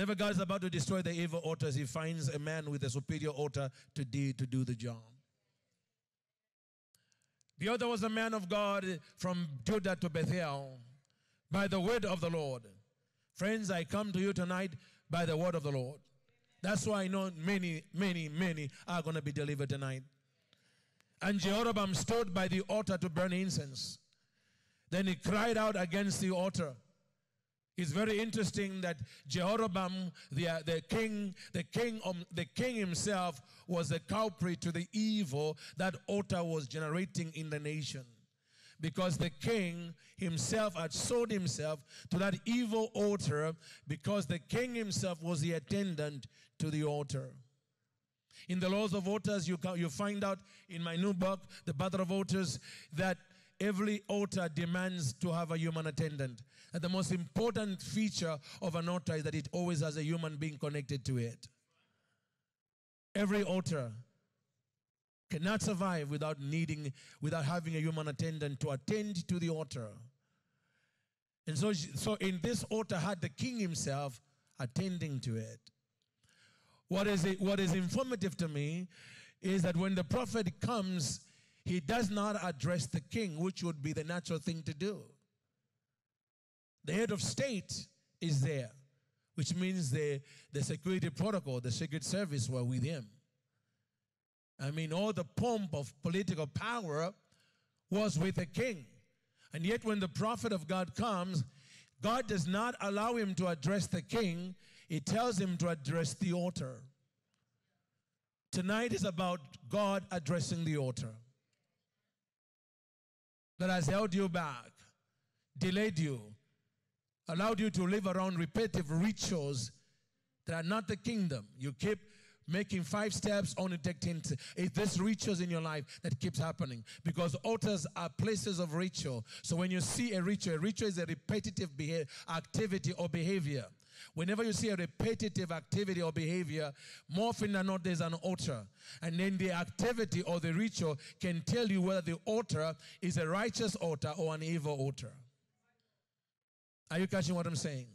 Whenever God is about to destroy the evil altars, he finds a man with a superior altar to do, to do the job. The other was a man of God from Judah to Bethel by the word of the Lord. Friends, I come to you tonight by the word of the Lord. That's why I know many, many, many are going to be delivered tonight. And Jehoram stood by the altar to burn incense. Then he cried out against the altar. It's very interesting that Jehoram, the, uh, the king, the king, um, the king himself was the culprit to the evil that altar was generating in the nation. Because the king himself had sold himself to that evil altar because the king himself was the attendant to the altar. In the laws of altars, you, you find out in my new book, The Battle of Altars, that every altar demands to have a human attendant. And the most important feature of an altar is that it always has a human being connected to it. Every altar cannot survive without needing, without having a human attendant to attend to the altar. And so, so in this altar had the king himself attending to it. What is, it, what is informative to me is that when the prophet comes, he does not address the king, which would be the natural thing to do. The head of state is there, which means the, the security protocol, the secret service were with him. I mean, all the pomp of political power was with the king. And yet, when the prophet of God comes, God does not allow him to address the king, he tells him to address the altar. Tonight is about God addressing the altar that has held you back, delayed you, allowed you to live around repetitive rituals that are not the kingdom. You keep making five steps, take 10. It's this rituals in your life that keeps happening because altars are places of ritual. So when you see a ritual, a ritual is a repetitive behavior, activity or behavior. Whenever you see a repetitive activity or behavior, more often than not, there's an altar. And then the activity or the ritual can tell you whether the altar is a righteous altar or an evil altar. Are you catching what I'm saying?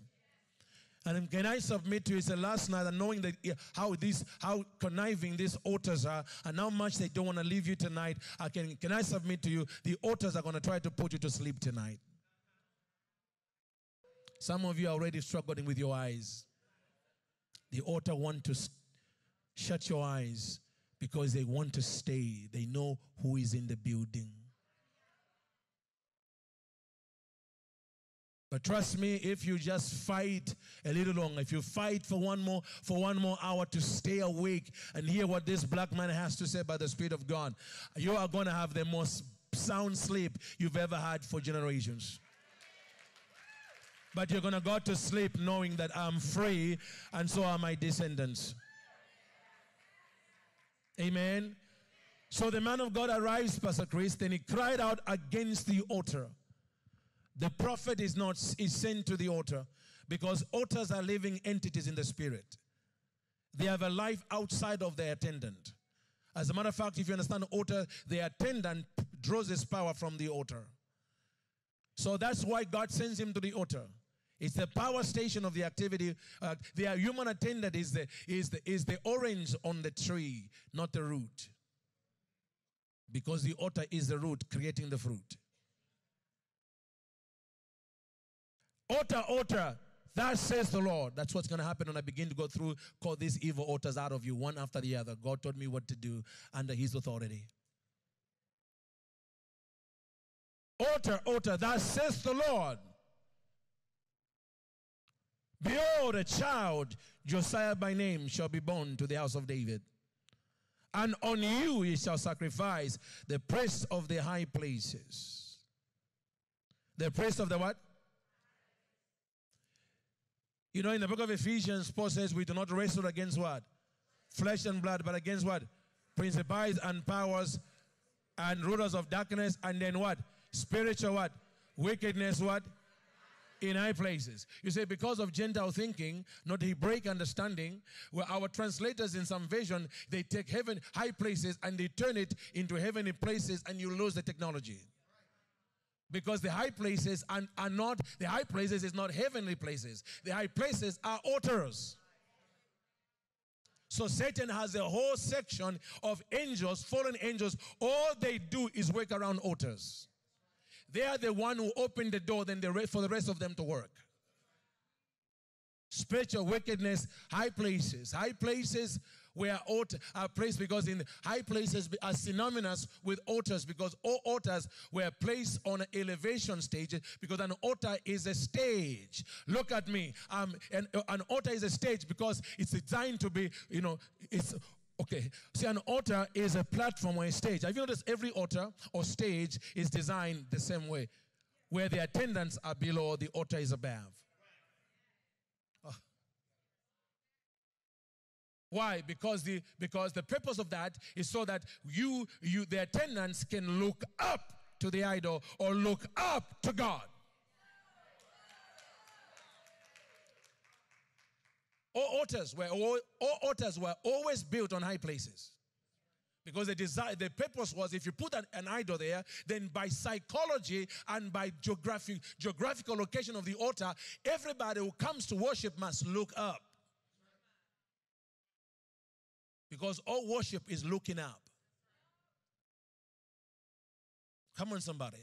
And can I submit to you? The last night, and knowing that how these, how conniving these altars are, and how much they don't want to leave you tonight. I can, can I submit to you? The altars are going to try to put you to sleep tonight. Some of you are already struggling with your eyes. The altar want to shut your eyes because they want to stay. They know who is in the building. But trust me, if you just fight a little longer, if you fight for one more for one more hour to stay awake and hear what this black man has to say by the Spirit of God, you are going to have the most sound sleep you've ever had for generations. But you're going to go to sleep knowing that I'm free and so are my descendants. Amen. So the man of God arrives, Pastor Chris, and he cried out against the altar. The prophet is not is sent to the altar because altars are living entities in the spirit. They have a life outside of their attendant. As a matter of fact, if you understand altar, the attendant draws his power from the altar. So that's why God sends him to the altar. It's the power station of the activity. Uh, the human attendant is the, is, the, is the orange on the tree, not the root. Because the altar is the root creating the fruit. Altar, altar, that says the Lord. That's what's going to happen when I begin to go through, call these evil altars out of you, one after the other. God told me what to do under His authority. Altar, altar, that says the Lord. Behold, a child, Josiah by name, shall be born to the house of David. And on you he shall sacrifice the priest of the high places. The priest of the what? You know, in the book of Ephesians, Paul says we do not wrestle against what? Flesh and blood, but against what? Principalities and powers and rulers of darkness, and then what? Spiritual what? Wickedness what? in high places. You say, because of Gentile thinking, not Hebraic understanding, where our translators in some version, they take heaven, high places, and they turn it into heavenly places, and you lose the technology. Because the high places are, are not, the high places is not heavenly places. The high places are altars. So Satan has a whole section of angels, fallen angels. All they do is work around altars. They are the one who open the door then the for the rest of them to work. Spiritual wickedness, high places. High places where altar are placed because in high places are synonymous with altars because all altars were placed on elevation stage because an altar is a stage. Look at me. Um, an, an altar is a stage because it's designed to be, you know, it's Okay, see, an altar is a platform or a stage. Have you noticed every altar or stage is designed the same way, where the attendants are below, the altar is above. Why? Because the because the purpose of that is so that you you the attendants can look up to the idol or look up to God. All altars were all, all altars were always built on high places. Because the desire, the purpose was if you put an, an, idol there, then by psychology and by geographic, geographical location of the altar, everybody who comes to worship must look up. Because all worship is looking up. Come on, somebody.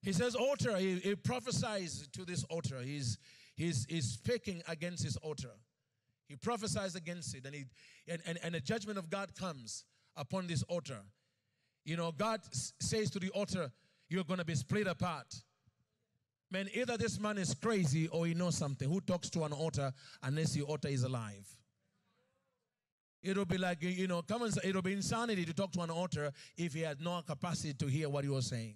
He says, altar, he, he prophesies to this altar. He's he's, he's speaking against his altar. He prophesies against it, and, he, and, and, and a judgment of God comes upon this altar. You know, God says to the altar, You're going to be split apart. Man, either this man is crazy or he knows something. Who talks to an altar unless the altar is alive? It'll be like, you know, come and it'll be insanity to talk to an altar if he had no capacity to hear what he was saying.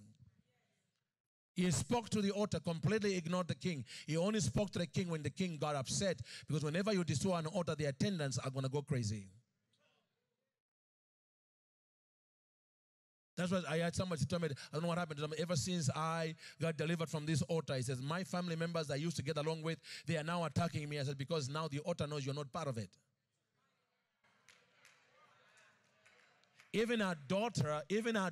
He spoke to the altar, completely ignored the king. He only spoke to the king when the king got upset because whenever you destroy an altar, the attendants are going to go crazy. That's what I had somebody tell me. I don't know what happened to them. Ever since I got delivered from this altar, he says, My family members I used to get along with, they are now attacking me. I said, Because now the altar knows you're not part of it. Even our daughter, even our,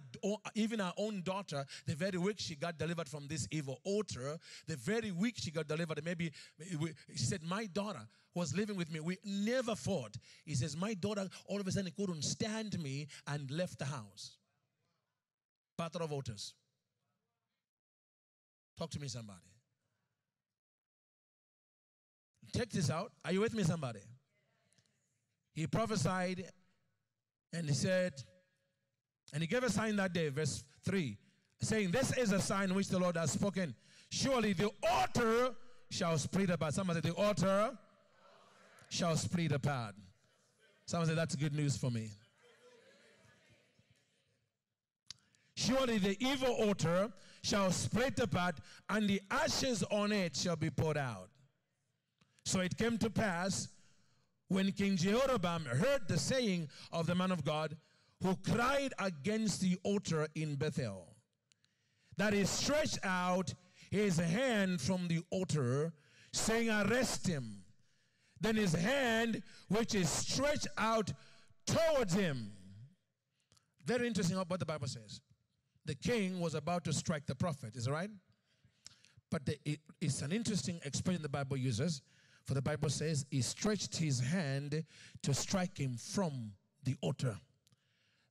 even our own daughter, the very week she got delivered from this evil altar, the very week she got delivered, maybe she said, My daughter was living with me. We never fought. He says, My daughter all of a sudden couldn't stand me and left the house. Pattern of altars. Talk to me, somebody. Check this out. Are you with me, somebody? He prophesied and he said, and he gave a sign that day, verse 3, saying, This is a sign which the Lord has spoken. Surely the altar shall split apart. Somebody say, The altar shall split apart. Someone say, That's good news for me. Surely the evil altar shall split apart, and the ashes on it shall be poured out. So it came to pass when King Jehoram heard the saying of the man of God, who cried against the altar in Bethel, that he stretched out his hand from the altar, saying, Arrest him. Then his hand, which is stretched out towards him. Very interesting what the Bible says. The king was about to strike the prophet, is that right? But the, it, it's an interesting expression the Bible uses. For the Bible says he stretched his hand to strike him from the altar.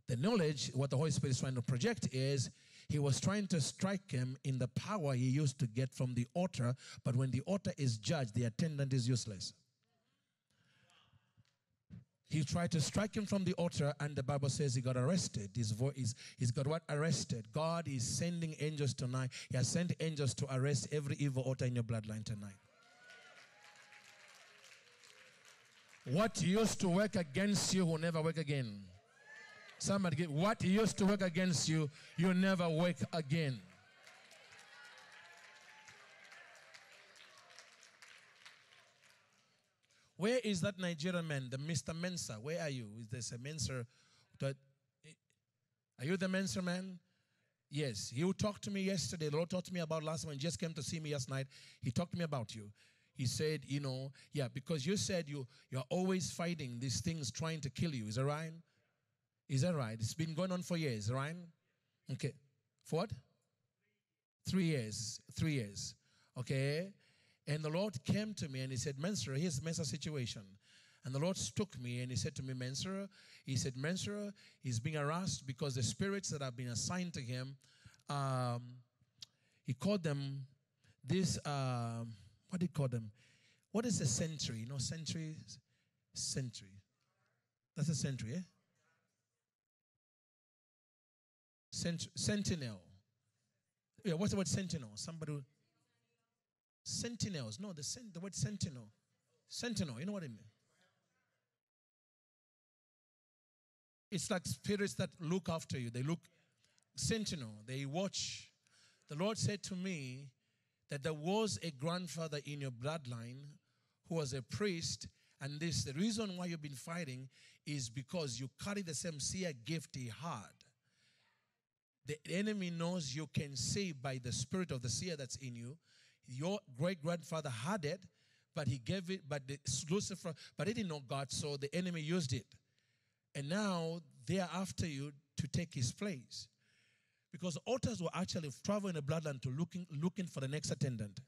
The knowledge, what the Holy Spirit is trying to project is he was trying to strike him in the power he used to get from the altar, but when the altar is judged, the attendant is useless. He tried to strike him from the altar, and the Bible says he got arrested. His voice, he's got what? Arrested. God is sending angels tonight. He has sent angels to arrest every evil altar in your bloodline tonight. What used to work against you will never work again. Somebody what used to work against you, you never work again. Where is that Nigerian man, the Mr. Mensah? Where are you? Is this a Mensah? Are you the Mensah man? Yes. You talked to me yesterday. The Lord talked to me about last one. He just came to see me last night. He talked to me about you. He said, you know, yeah, because you said you you're always fighting these things trying to kill you. Is that right? Is that right? It's been going on for years, right? Okay. For what? Three years. Three years. Okay. And the Lord came to me and he said, Mensah, here's Mensah's situation. And the Lord took me and he said to me, Mensah, he said, Mensah is being harassed because the spirits that have been assigned to him, um, he called them this, uh, what did he call them? What is a century? You know, century, century. That's a century, eh? Cent- sentinel. Yeah, what's the word sentinel? Somebody. Sentinels. No, the, sen- the word sentinel. Sentinel. You know what I mean? It's like spirits that look after you. They look sentinel. They watch. The Lord said to me that there was a grandfather in your bloodline who was a priest, and this the reason why you've been fighting is because you carry the same seer gift he had. The enemy knows you can see by the spirit of the seer that's in you. Your great grandfather had it, but he gave it, but the Lucifer, but he didn't know God, so the enemy used it. And now they are after you to take his place. Because altars were actually traveling the bloodline to looking, looking for the next attendant.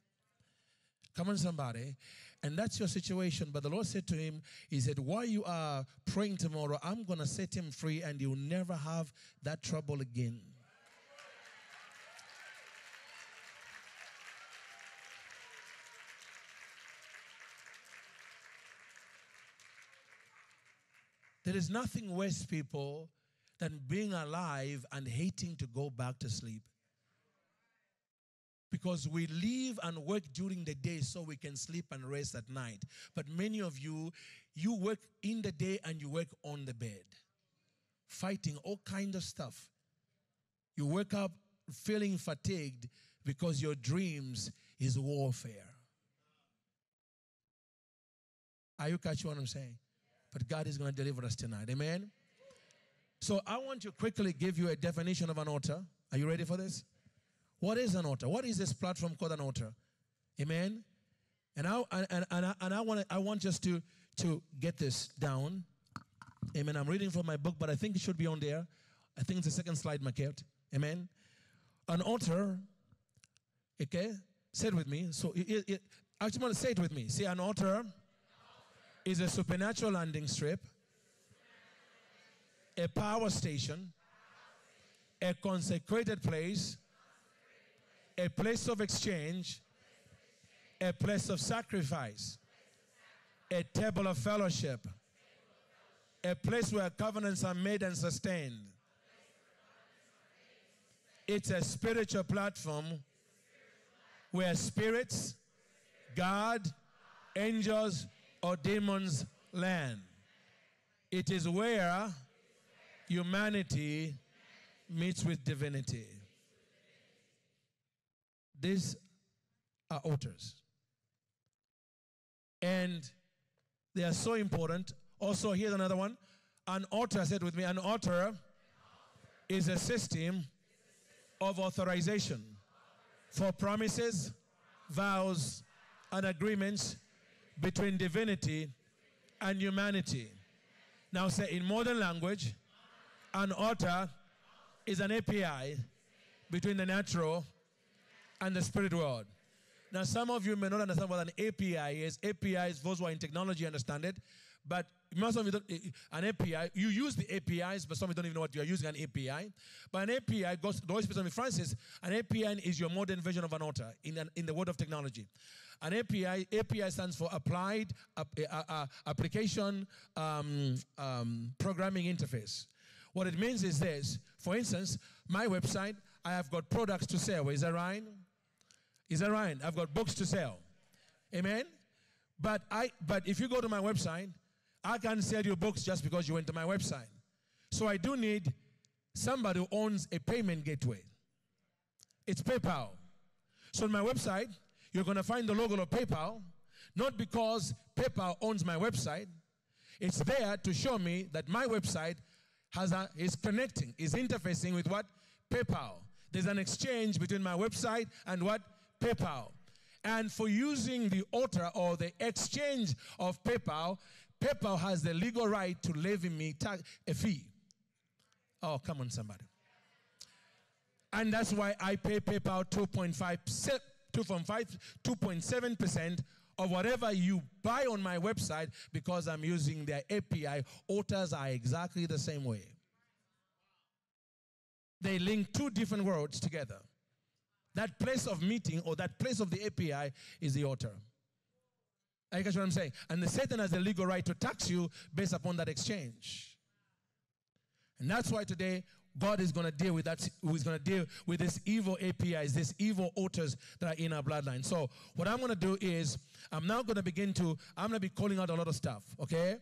Come on, somebody. And that's your situation. But the Lord said to him, He said, While you are praying tomorrow, I'm going to set him free and you'll never have that trouble again. There is nothing worse, people, than being alive and hating to go back to sleep. Because we live and work during the day so we can sleep and rest at night. But many of you, you work in the day and you work on the bed, fighting all kind of stuff. You wake up feeling fatigued because your dreams is warfare. Are you catching what I'm saying? But God is going to deliver us tonight. Amen. So I want to quickly give you a definition of an altar. Are you ready for this? What is an altar? What is this platform called an altar? Amen. And I and, and I, and I want I want just to to get this down. Amen. I'm reading from my book, but I think it should be on there. I think it's the second slide, Maquette. Amen. An altar. Okay, say it with me. So it, it, I just want to say it with me. See, an altar is a supernatural landing strip, a power station, a consecrated place, a place of exchange, a place of sacrifice, a table of fellowship, a place where covenants are made and sustained. It's a spiritual platform where spirits, God, angels, or demons land. It is where humanity meets with divinity. These are altars. And they are so important. Also, here's another one. An altar, said with me, an altar is a system of authorization for promises, vows, and agreements between divinity and humanity. Now, say in modern language, an altar is an API between the natural and the spirit world. Now, some of you may not understand what an API is. API is those who are in technology understand it, but most of you don't, an API, you use the APIs, but some of you don't even know what you are using an API. But an API, goes, the Holy Spirit of Francis, an API is your modern version of an altar in, an, in the world of technology. An API, API stands for Applied uh, uh, Application um, um, Programming Interface. What it means is this. For instance, my website, I have got products to sell. Is that right? Is that right? I've got books to sell. Amen? But I but if you go to my website, I can't sell you books just because you went to my website. So I do need somebody who owns a payment gateway. It's PayPal. So on my website, you're going to find the logo of PayPal, not because PayPal owns my website. It's there to show me that my website has a, is connecting, is interfacing with what? PayPal. There's an exchange between my website and what? PayPal. And for using the altar or the exchange of PayPal, PayPal has the legal right to levy me a fee. Oh, come on, somebody. And that's why I pay PayPal 2.5, 2.5, 2.7% of whatever you buy on my website because I'm using their API. Altars are exactly the same way. They link two different worlds together. That place of meeting or that place of the API is the altar. I catch what I'm saying? And the Satan has the legal right to tax you based upon that exchange. And that's why today God is going to deal with that. He's going to deal with this evil APIs, this evil altars that are in our bloodline. So what I'm going to do is I'm now going to begin to. I'm going to be calling out a lot of stuff. Okay.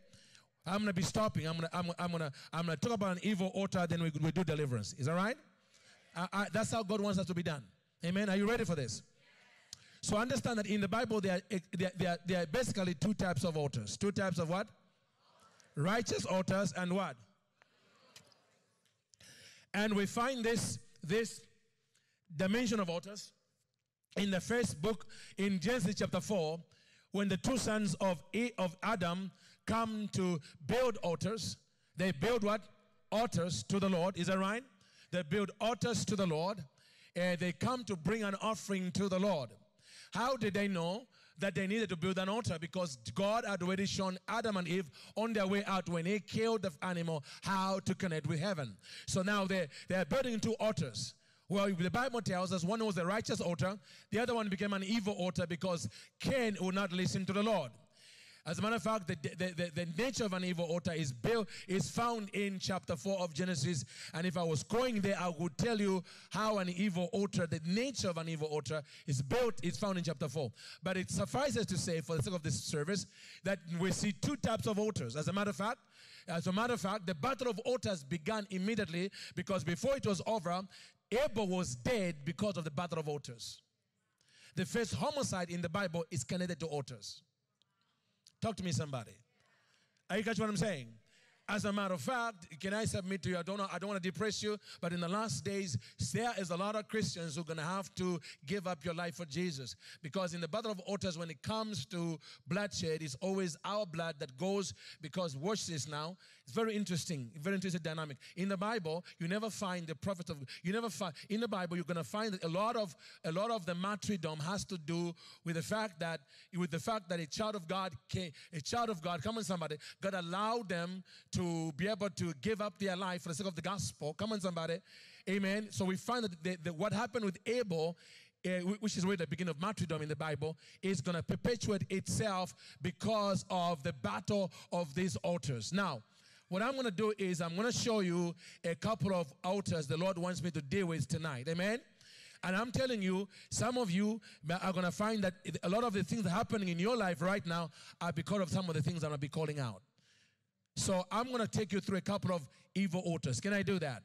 I'm going to be stopping. I'm going to. I'm, I'm going to. I'm going to talk about an evil altar. Then we, we do deliverance. Is that right? I, I, that's how God wants us to be done. Amen. Are you ready for this? So understand that in the Bible there are, there, there, there are basically two types of altars. Two types of what? Righteous altars and what? And we find this, this dimension of altars in the first book in Genesis chapter 4 when the two sons of, of Adam come to build altars. They build what? Altars to the Lord. Is that right? They build altars to the Lord. And they come to bring an offering to the Lord. How did they know? That they needed to build an altar because God had already shown Adam and Eve on their way out when he killed the animal how to connect with heaven. So now they're, they're building two altars. Well, the Bible tells us one was a righteous altar, the other one became an evil altar because Cain would not listen to the Lord. As a matter of fact, the, the, the, the, nature of an evil altar is built, is found in chapter 4 of Genesis. And if I was going there, I would tell you how an evil altar, the nature of an evil altar is built, is found in chapter 4. But it suffices to say, for the sake of this service, that we see two types of altars. As a matter of fact, as a matter of fact, the battle of altars began immediately because before it was over, Abel was dead because of the battle of altars. The first homicide in the Bible is connected to altars. Talk to me, somebody. Are you catch what I'm saying? As a matter of fact, can I submit to you? I don't know, I don't want to depress you, but in the last days, there is a lot of Christians who are going to have to give up your life for Jesus. Because in the battle of altars, when it comes to bloodshed, it's always our blood that goes because watch this now. It's very interesting, very interesting dynamic. In the Bible, you never find the prophet of you never find in the Bible, you're gonna find that a lot of a lot of the martyrdom has to do with the fact that with the fact that a child of God came, a child of God, come on somebody, God allowed them to be able to give up their life for the sake of the gospel. Come on, somebody. Amen. So we find that the, the, what happened with Abel uh, which is where the beginning of martyrdom in the Bible, is going to perpetuate itself because of the battle of these altars. Now, what I'm going to do is I'm going to show you a couple of altars the Lord wants me to deal with tonight. Amen. And I'm telling you, some of you are going to find that a lot of the things happening in your life right now are because of some of the things I'm going to be calling out. So I'm going to take you through a couple of evil altars. Can I do that?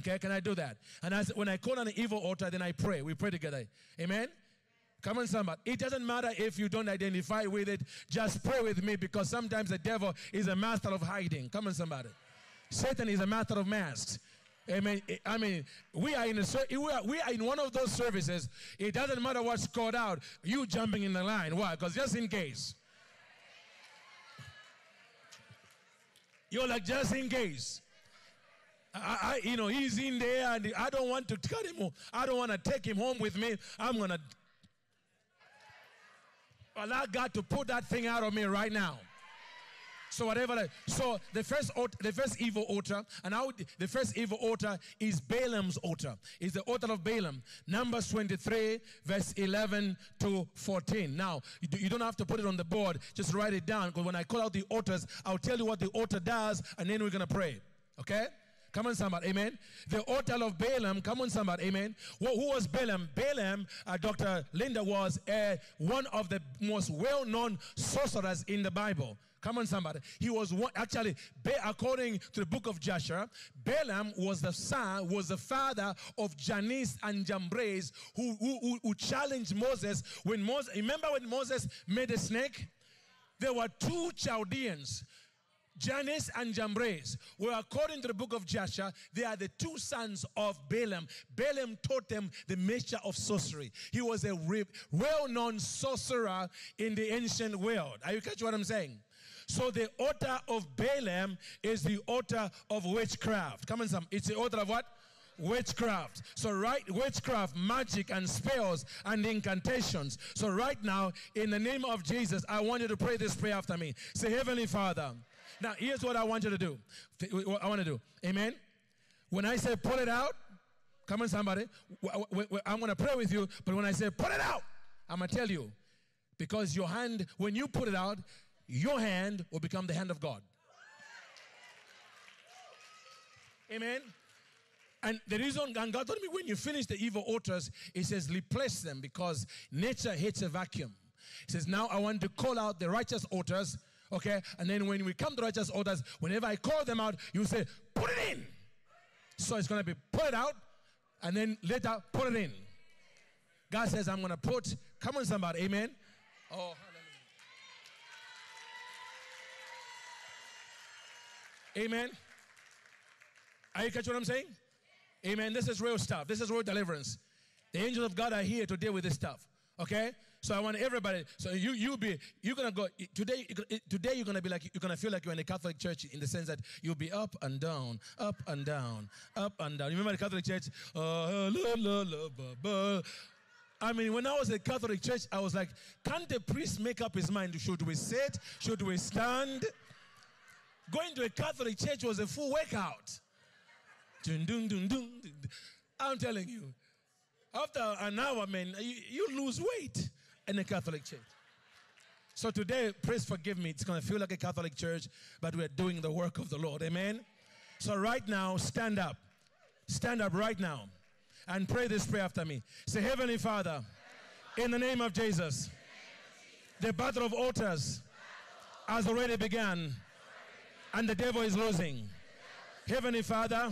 Okay, can I do that? And as when I call on an evil altar, then I pray. We pray together. Amen. Come on, somebody. It doesn't matter if you don't identify with it. Just pray with me because sometimes the devil is a master of hiding. Come on, somebody. Satan is a master of masks. Amen. I mean, we are in a we are, we are in one of those services. It doesn't matter what's called out. You jumping in the line. Why? Because just in case. You're like, just in case. I, I, you know, he's in there and I don't want to cut him home. I don't want to take him home with me. I'm going to allow God to put that thing out of me right now. So whatever. so the first the first evil altar, and how the first evil altar is Balaam's altar. Is the altar of Balaam. Numbers 23, verse 11 to 14. Now you don't have to put it on the board. Just write it down. Because when I call out the altars, I'll tell you what the altar does, and then we're gonna pray. Okay? Come on, somebody. Amen. The altar of Balaam. Come on, somebody. Amen. Well, who was Balaam? Balaam, uh, Dr. Linda, was uh, one of the most well known sorcerers in the Bible. Come on, somebody. He was one, actually, according to the book of Jasher, Balaam was the son, was the father of Jannes and Jambres, who, who, who challenged Moses when Moses, remember when Moses made a snake? There were two Chaldeans. Jannes and Jambres were, according to the book of Jasher, they are the two sons of Balaam. Balaam taught them the measure of sorcery. He was a well known sorcerer in the ancient world. Are you catch what I'm saying? So the altar of Balaam is the altar of witchcraft. Come on, some. It's the altar of what? witchcraft. So, right, witchcraft, magic, and spells and incantations. So, right now, in the name of Jesus, I want you to pray this prayer after me. Say, Heavenly Father. Now, here's what I want you to do. What I want to do. Amen. When I say pull it out, come on, somebody. I'm going to pray with you, but when I say pull it out, I'm going to tell you. Because your hand, when you put it out, your hand will become the hand of God. Amen. And the reason, and God told me when you finish the evil altars, He says, replace them because nature hates a vacuum. He says, now I want to call out the righteous altars, okay? And then when we come to righteous altars, whenever I call them out, you say, put it in. So it's going to be put it out, and then later put it in. God says, I'm going to put, come on, somebody, amen. Oh, hallelujah. Amen. Are you catching what I'm saying? Amen. This is real stuff. This is real deliverance. The angels of God are here to deal with this stuff. Okay? So I want everybody. So you you be you're gonna go today. Today you're gonna be like you're gonna feel like you're in a Catholic church in the sense that you'll be up and down, up and down, up and down. You remember the Catholic church? Uh, la, la, la, I mean, when I was at Catholic church, I was like, can't the priest make up his mind? Should we sit? Should we stand? Going to a Catholic church was a full workout. I'm telling you, after an hour, man, you, you lose weight in a Catholic church. So today, please forgive me. It's going to feel like a Catholic church, but we're doing the work of the Lord. Amen. So right now, stand up. Stand up right now and pray this prayer after me. Say, Heavenly Father, in the name of Jesus, the battle of altars has already begun, and the devil is losing. Heavenly Father,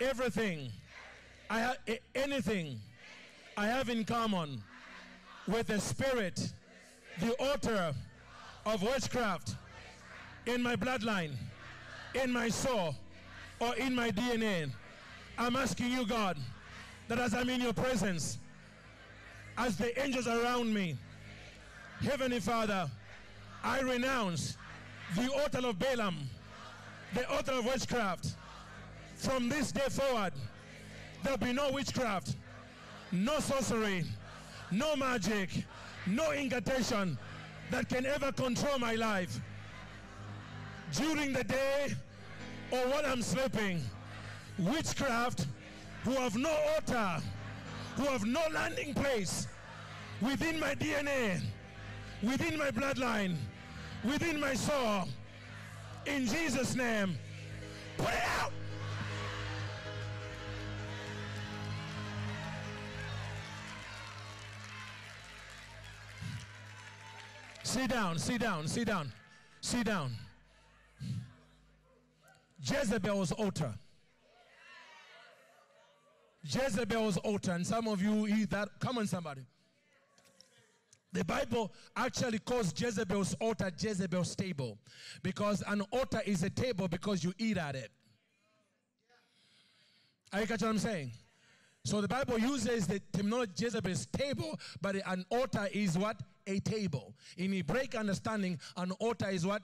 everything, I have anything I have in common with the spirit, the author of witchcraft in my bloodline, in my soul, or in my DNA. I'm asking you, God, that as I'm in your presence, as the angels around me, Heavenly Father, I renounce the altar of Balaam, the altar of witchcraft, from this day forward, there'll be no witchcraft, no sorcery, no magic, no incantation that can ever control my life. During the day or when I'm sleeping, witchcraft who have no altar, who have no landing place within my DNA, within my bloodline, within my soul, in Jesus' name, put it out. Sit down, sit down, sit down, sit down. Jezebel's altar. Jezebel's altar. And some of you eat that. Come on, somebody. The Bible actually calls Jezebel's altar Jezebel's table because an altar is a table because you eat at it. Are you catching what I'm saying? So the Bible uses the terminology Jezebel's table, but an altar is what? A table. In Hebraic understanding, an altar is what?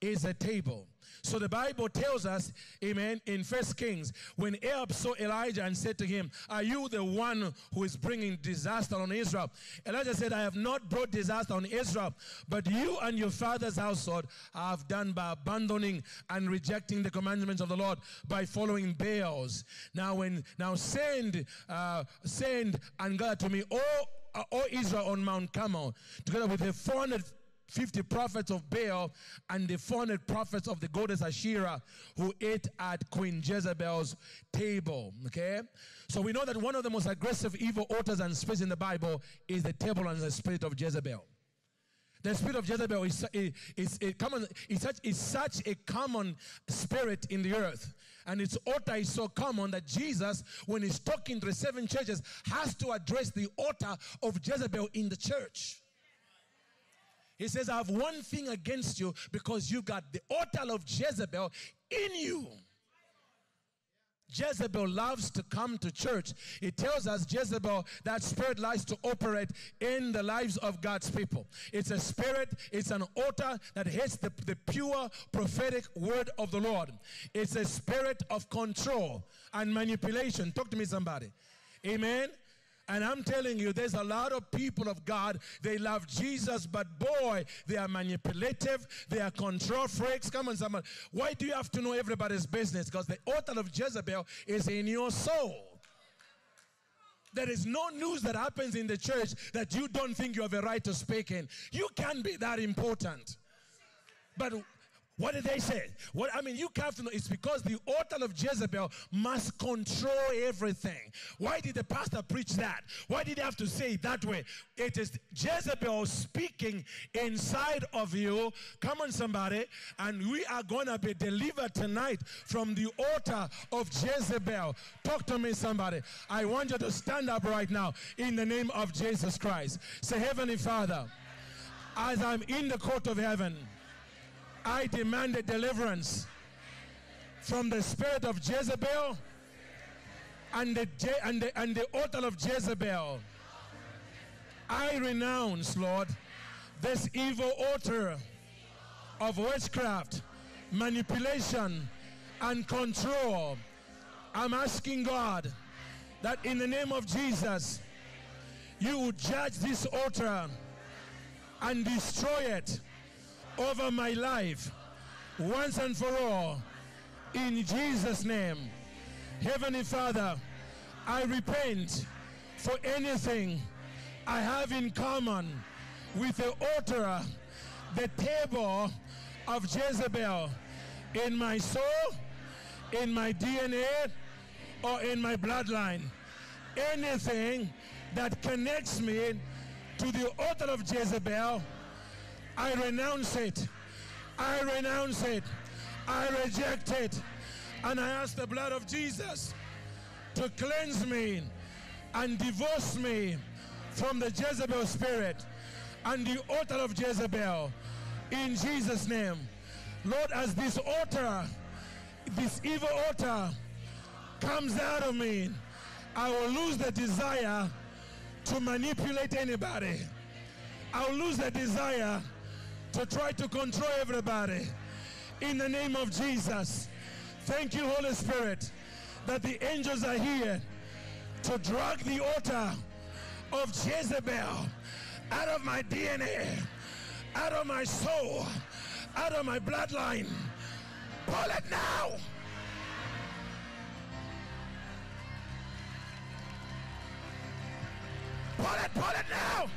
Is a table. So the Bible tells us, amen, in First Kings, when Ahab saw Elijah and said to him, Are you the one who is bringing disaster on Israel? Elijah said, I have not brought disaster on Israel, but you and your father's household have done by abandoning and rejecting the commandments of the Lord by following Baals. Now, when now send, uh, send and gather to me all Uh, all Israel on Mount Carmel, together with the 450 prophets of Baal and the 400 prophets of the goddess Asherah who ate at Queen Jezebel's table. Okay? So we know that one of the most aggressive evil altars and spirits in the Bible is the table and the spirit of Jezebel. The spirit of Jezebel is, is, is, is, common, is, such, is such a common spirit in the earth. And its altar is so common that Jesus, when he's talking to the seven churches, has to address the altar of Jezebel in the church. He says, I have one thing against you because you got the altar of Jezebel in you. Jezebel loves to come to church. It tells us Jezebel, that spirit likes to operate in the lives of God's people. It's a spirit, it's an altar that hates the, the pure prophetic word of the Lord. It's a spirit of control and manipulation. Talk to me, somebody. Amen. And I'm telling you, there's a lot of people of God, they love Jesus, but boy, they are manipulative, they are control freaks. Come on, someone. Why do you have to know everybody's business? Because the author of Jezebel is in your soul. There is no news that happens in the church that you don't think you have a right to speak in. You can be that important. But what did they say? What I mean, you have to know it's because the altar of Jezebel must control everything. Why did the pastor preach that? Why did he have to say it that way? It is Jezebel speaking inside of you. Come on, somebody, and we are gonna be delivered tonight from the altar of Jezebel. Talk to me, somebody. I want you to stand up right now in the name of Jesus Christ. Say, Heavenly Father, as I'm in the court of heaven. I demand a deliverance from the spirit of Jezebel and the, Je- and the, and the altar of Jezebel. I renounce, Lord, this evil altar of witchcraft, manipulation, and control. I'm asking God that in the name of Jesus, you would judge this altar and destroy it over my life once and for all. In Jesus' name. Heavenly Father, I repent for anything I have in common with the altar, the table of Jezebel in my soul, in my DNA, or in my bloodline. Anything that connects me to the altar of Jezebel I renounce it. I renounce it. I reject it. And I ask the blood of Jesus to cleanse me and divorce me from the Jezebel spirit and the altar of Jezebel. In Jesus' name. Lord, as this altar, this evil altar comes out of me, I will lose the desire to manipulate anybody. I'll lose the desire to try to control everybody. In the name of Jesus. Thank you, Holy Spirit, that the angels are here to drag the altar of Jezebel out of my DNA, out of my soul, out of my bloodline. Pull it now. Pull it, pull it now.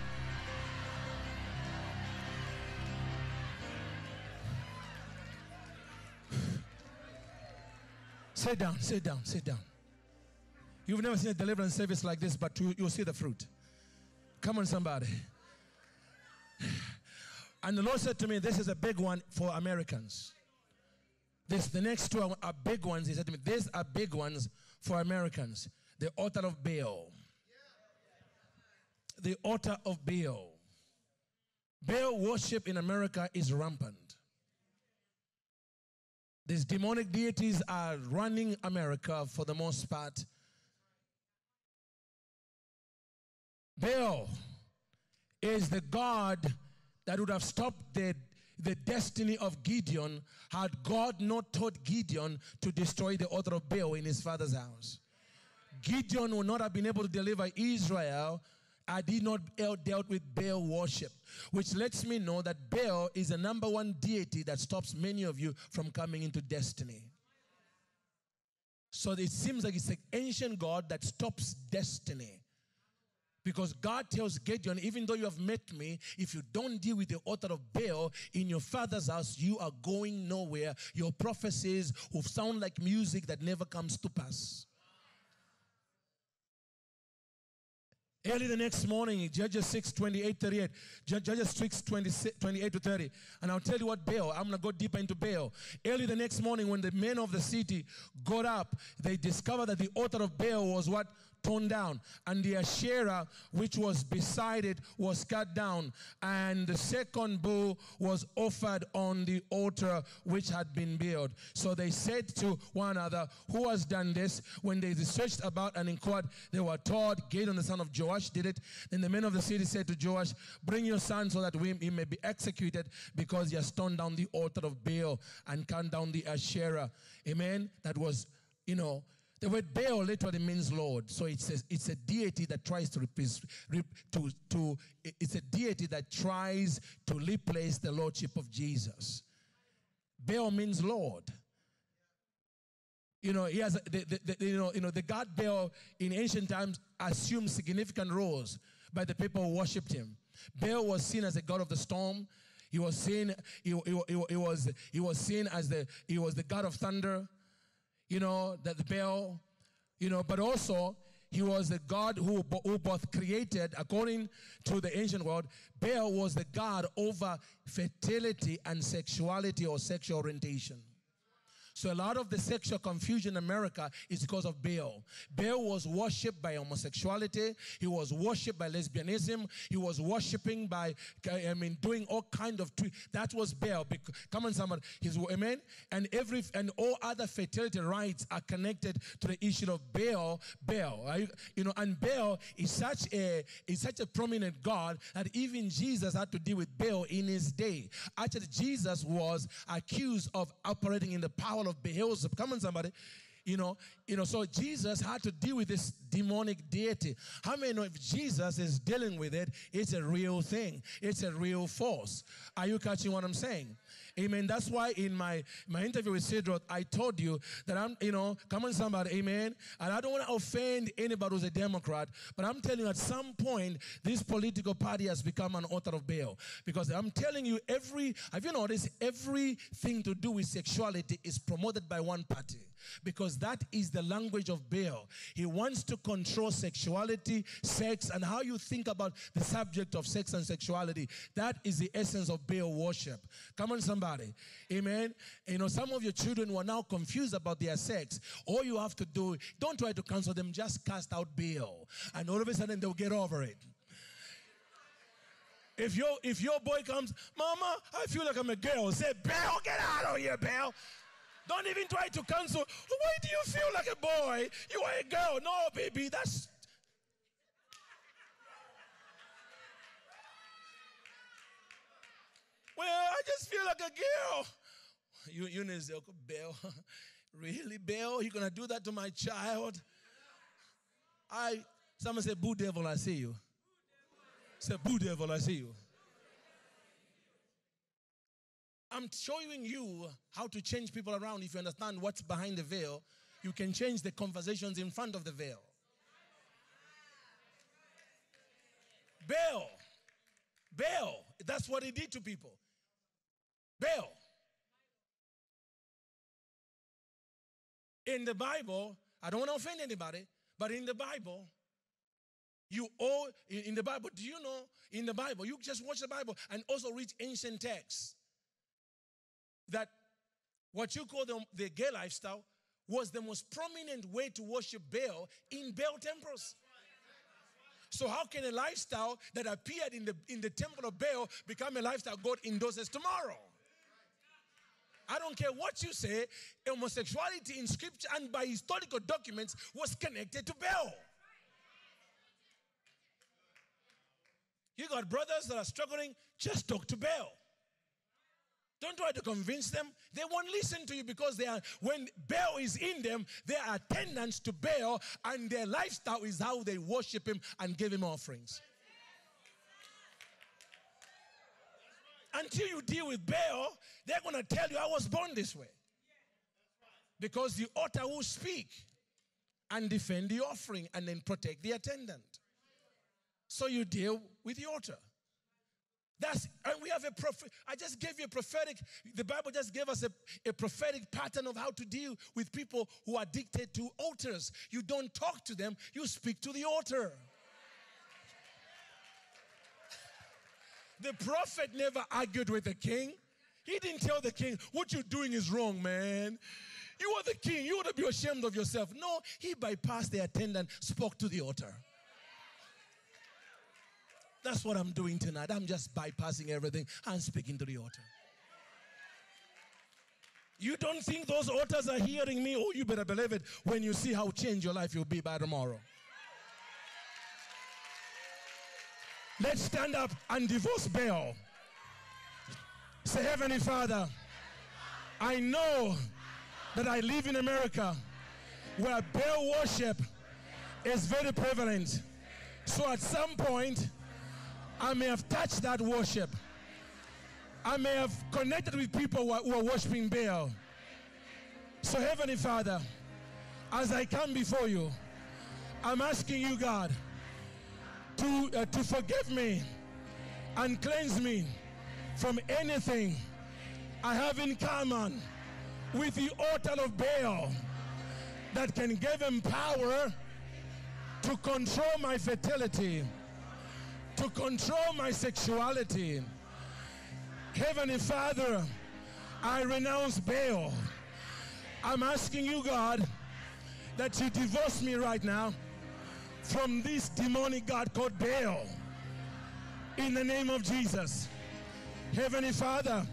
Sit down, sit down, sit down. You've never seen a deliverance service like this, but you, you'll see the fruit. Come on, somebody. And the Lord said to me, This is a big one for Americans. This, the next two are, are big ones. He said to me, These are big ones for Americans. The altar of Baal. The altar of Baal. Baal worship in America is rampant. These demonic deities are running America for the most part. Baal is the God that would have stopped the, the destiny of Gideon had God not taught Gideon to destroy the altar of Baal in his father's house. Gideon would not have been able to deliver Israel I did not uh, dealt with Baal worship, which lets me know that Baal is the number one deity that stops many of you from coming into destiny. So it seems like it's an ancient God that stops destiny. Because God tells Gideon, even though you have met me, if you don't deal with the altar of Baal in your father's house, you are going nowhere. Your prophecies will sound like music that never comes to pass. Early the next morning, Judges 6, 28, 38. Judges 6, 20, 28 to 30. And I'll tell you what Baal, I'm going to go deeper into Baal. Early the next morning, when the men of the city got up, they discovered that the altar of Baal was what? Torn down, and the Asherah which was beside it was cut down, and the second bull was offered on the altar which had been built. So they said to one another, Who has done this? When they searched about and inquired, they were told, Gideon the son of Joash did it. Then the men of the city said to Joash, Bring your son so that we, he may be executed because he has torn down the altar of Baal and cut down the Asherah. Amen. That was, you know, the word Baal literally means Lord. So it's a, it's a deity that tries to, replace, to, to, it's a deity that tries to replace the lordship of Jesus. Baal means Lord. You know, he has the, the, the, you know, you know the god Baal in ancient times assumed significant roles by the people who worshipped him. Baal was seen as a god of the storm. He was seen he, he, he, he was he was seen as the he was the god of thunder you know, that the Baal, you know, but also he was the God who, who both created, according to the ancient world, Baal was the God over fertility and sexuality or sexual orientation. So a lot of the sexual confusion in America is because of Baal. Baal was worshipped by homosexuality. He was worshipped by lesbianism. He was worshiping by, I mean, doing all kind of. That was Baal. Come on, somebody. His amen. And every and all other fertility rites are connected to the issue of Baal. Baal, you, you know, and Baal is such a is such a prominent god that even Jesus had to deal with Baal in his day. Actually, Jesus was accused of operating in the power of Beelzebub. Come on, somebody. You know, you know, so Jesus had to deal with this demonic deity. How many know if Jesus is dealing with it, it's a real thing, it's a real force. Are you catching what I'm saying? Amen. That's why in my, my interview with Sid Roth, I told you that I'm, you know, come on somebody, amen. And I don't want to offend anybody who's a Democrat, but I'm telling you at some point, this political party has become an author of Baal. Because I'm telling you, every, have you noticed, everything to do with sexuality is promoted by one party because that is the language of Baal. He wants to control sexuality, sex, and how you think about the subject of sex and sexuality. That is the essence of Baal worship. Come on, somebody. Amen. You know, some of your children who are now confused about their sex. All you have to do, don't try to counsel them, just cast out Baal. And all of a sudden they'll get over it. If your if your boy comes, Mama, I feel like I'm a girl. Say, Baal, get out of here, Baal. Don't even try to cancel. Why do you feel like a boy? You are a girl. No, baby, that's. Well, I just feel like a girl. You, know, Bell. really, Bell? You gonna do that to my child? I. Someone said, "Boo devil, I see you." Say, "Boo devil, I see you." I'm showing you how to change people around. If you understand what's behind the veil, you can change the conversations in front of the veil. Baal. Baal. That's what he did to people. Baal. In the Bible, I don't want to offend anybody, but in the Bible, you all, in the Bible, do you know, in the Bible, you just watch the Bible and also read ancient texts that what you call the, the gay lifestyle was the most prominent way to worship Baal in Baal temples. So how can a lifestyle that appeared in the in the temple of Baal become a lifestyle God endorses tomorrow? I don't care what you say, homosexuality in scripture and by historical documents was connected to Baal. You got brothers that are struggling, just talk to Baal. Don't try to convince them. They won't listen to you because they are when Baal is in them, they are attendants to Baal, and their lifestyle is how they worship him and give him offerings. Until you deal with Baal, they're going to tell you, I was born this way. Because the altar will speak and defend the offering and then protect the attendant. So you deal with the altar. That's and we have a prophet. I just gave you a prophetic. The Bible just gave us a, a prophetic pattern of how to deal with people who are addicted to altars. You don't talk to them, you speak to the altar. The prophet never argued with the king. He didn't tell the king, What you're doing is wrong, man. You are the king. You ought to be ashamed of yourself. No, he bypassed the attendant, spoke to the altar. That's what I'm doing tonight. I'm just bypassing everything and speaking to the altar. You don't think those altars are hearing me? Oh, you better believe it when you see how changed your life will be by tomorrow. Let's stand up and divorce Baal. Say, Heavenly Father, I know that I live in America where Baal worship is very prevalent. So at some point, I may have touched that worship. I may have connected with people who are worshiping Baal. So, Heavenly Father, as I come before you, I'm asking you, God, to, uh, to forgive me and cleanse me from anything I have in common with the altar of Baal that can give him power to control my fertility, to control my sexuality. Heavenly Father, I renounce Baal. I'm asking you, God, that you divorce me right now from this demonic God called Baal. In the name of Jesus. Heavenly Father,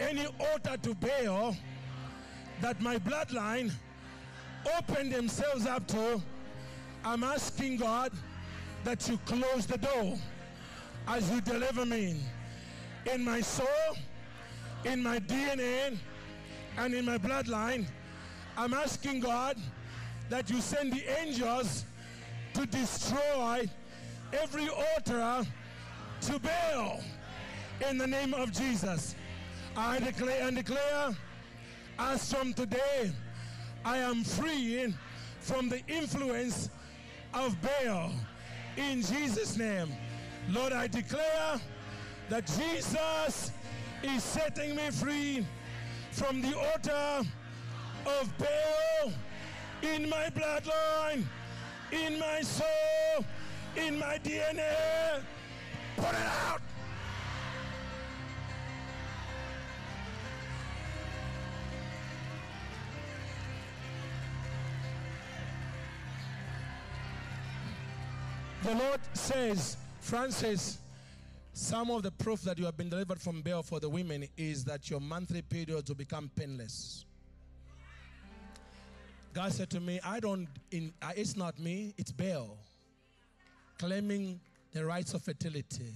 any altar to Baal that my bloodline open themselves up to, I'm asking God that you close the door as you deliver me in my soul, in my DNA, and in my bloodline. I'm asking God that you send the angels to destroy every altar to Baal in the name of Jesus. I declare and declare as from today, I am free from the influence of Baal. In Jesus' name, Lord, I declare that Jesus is setting me free from the altar of Baal in my bloodline, in my soul, in my DNA. Put it out. The Lord says, Francis, some of the proof that you have been delivered from Baal for the women is that your monthly periods will become painless. God said to me, I don't, in, uh, it's not me, it's Baal claiming the rights of fertility.